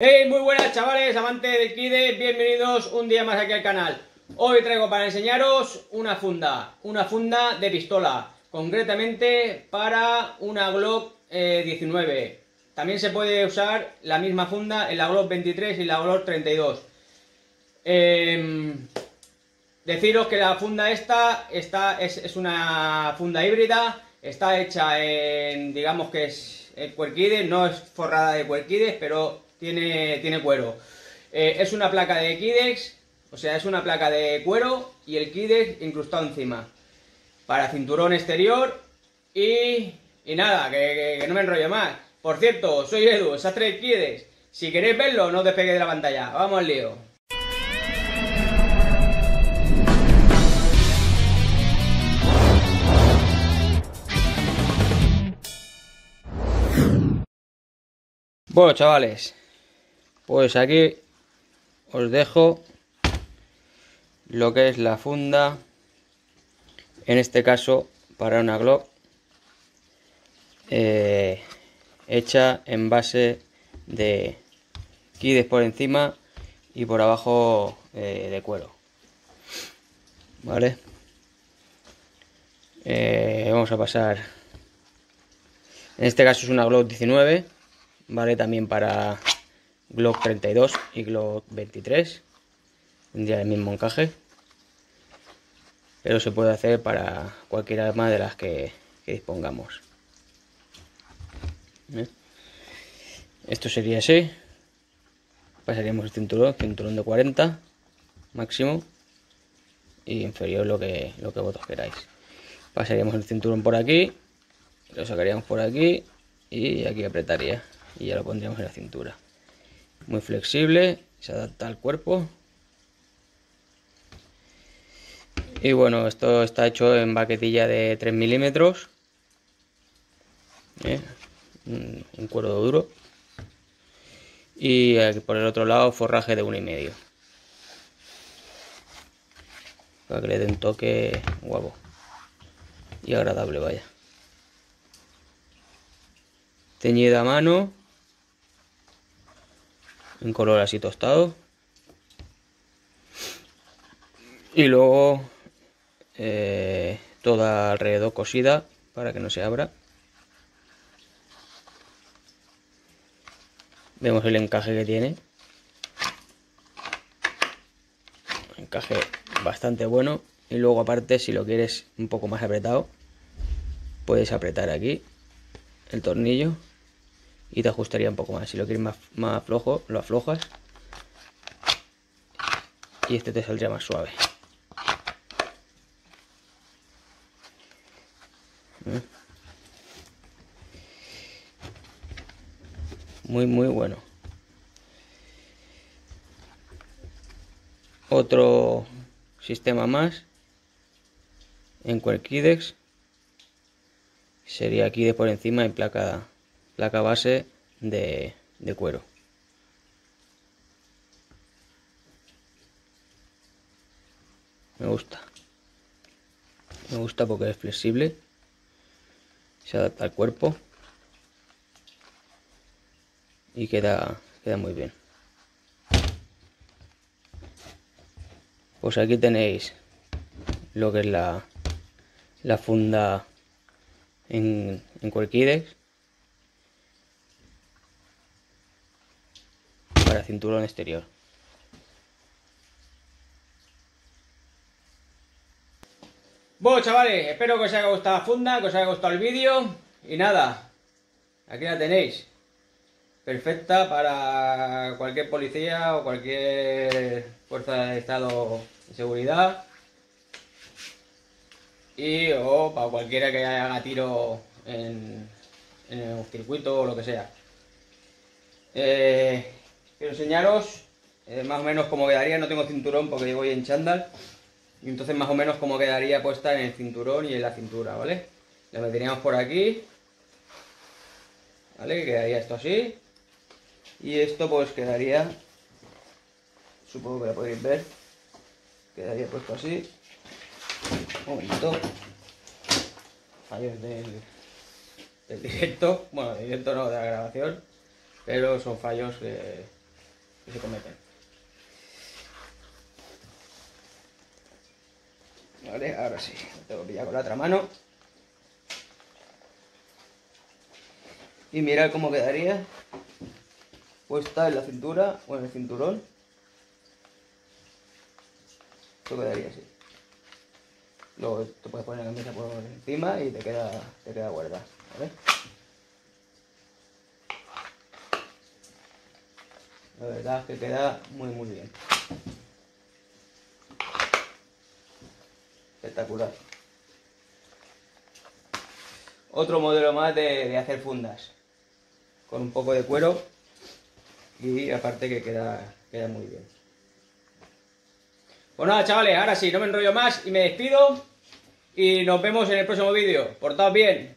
Hey, muy buenas chavales, amantes del Kide, bienvenidos un día más aquí al canal. Hoy traigo para enseñaros una funda, una funda de pistola, concretamente para una Glock 19. Eh, También se puede usar la misma funda en la Glock 23 y la Glock 32. Em, deciros que la funda esta, es, una funda híbrida, está hecha en, digamos que es el no es forrada de cuerquides, pero tiene, tiene cuero. Eh, es una placa de Kidex, o sea, es una placa de cuero y el Kidex incrustado encima. Para cinturón exterior y, y nada, que, no me enrollo más. Por cierto, soy Edu, sastre de Kidex. Si queréis verlo, no os de la pantalla. Vamos al lío. Bueno, chavales, pues aquí os dejo lo que es la funda, en este caso para una Glock, eh, hecha en base de kides por encima y por abajo eh, de cuero. ¿Vale? Eh, vamos a pasar. En este caso es una Glock 19, ¿vale? También para Glock 32 y Glock 23 tendría el mismo encaje. Pero se puede hacer para cualquier arma de las que, dispongamos. ¿Eh? esto sería así. Pasaríamos el cinturón cinturón de 40 máximo y inferior lo que lo que vosotros queráis. Pasaríamos el cinturón por aquí lo sacaríamos por aquí y aquí apretaría y ya lo pondríamos en la cintura muy flexible, se adapta al cuerpo. Y bueno, esto está hecho en baquetilla de 3 milímetros. ¿eh? Un cuero duro. Y aquí por el otro lado forraje de 1,5. Para que le den toque guapo. Y agradable, vaya. Teñida a mano en color así tostado. Y luego eh, toda alrededor cosida para que no se abra. Vemos el encaje que tiene. Encaje bastante bueno. Y luego aparte si lo quieres un poco más apretado, puedes apretar aquí el tornillo y te ajustaría un poco más. Si lo quieres más, más flojo, lo aflojas y este te saldría más suave. ¿Eh? Muy, muy bueno. Otro sistema más en Querkidex sería aquí de por encima en placa placa base de, cuero. Me gusta. Me gusta porque es flexible. Se adapta al cuerpo. Y queda, queda muy bien. Pues aquí tenéis lo que es la, la funda en, en para cinturón exterior. Bueno chavales, espero que os haya gustado la funda, que os haya gustado el vídeo y nada, aquí la tenéis. Perfecta para cualquier policía o cualquier fuerza de estado de seguridad. Y o para cualquiera que haga tiro en, en el circuito o lo que sea. Eh, Quiero enseñaros eh, más o menos cómo quedaría, no tengo cinturón porque voy en chándal. Y entonces más o menos cómo quedaría puesta en el cinturón y en la cintura, ¿vale? La meteríamos por aquí. ¿Vale? Quedaría esto así. Y esto pues quedaría... Supongo que lo podéis ver. Quedaría puesto así. Un momento. Fallos del, del directo. Bueno, directo no, de la grabación. Pero son fallos que se cometen. Vale, ahora sí, lo tengo pillar con la otra mano. Y mirad cómo quedaría puesta en la cintura o en el cinturón. Esto quedaría así. Luego te puedes poner la camisa por encima y te queda, te queda guardada, ¿vale? La verdad es que queda muy muy bien. Espectacular. Otro modelo más de, hacer fundas. Con un poco de cuero. Y aparte que queda, queda muy bien. Pues nada, chavales, ahora sí, no me enrollo más y me despido. Y nos vemos en el próximo vídeo. Portaos bien.